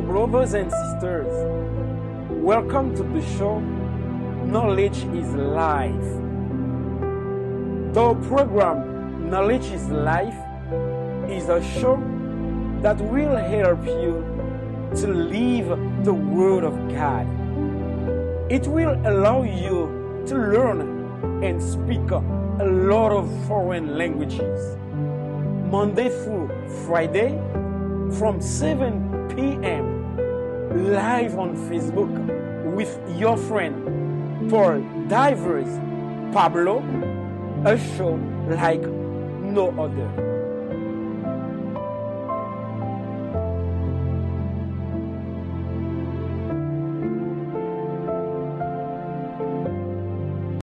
brothers and sisters. Welcome to the show Knowledge is Life. The program Knowledge is Life is a show that will help you to live the Word of God. It will allow you to learn and speak a lot of foreign languages. Monday through Friday from 7 p.m. live on Facebook with your friend Paul Divers Pablo, a show like no other.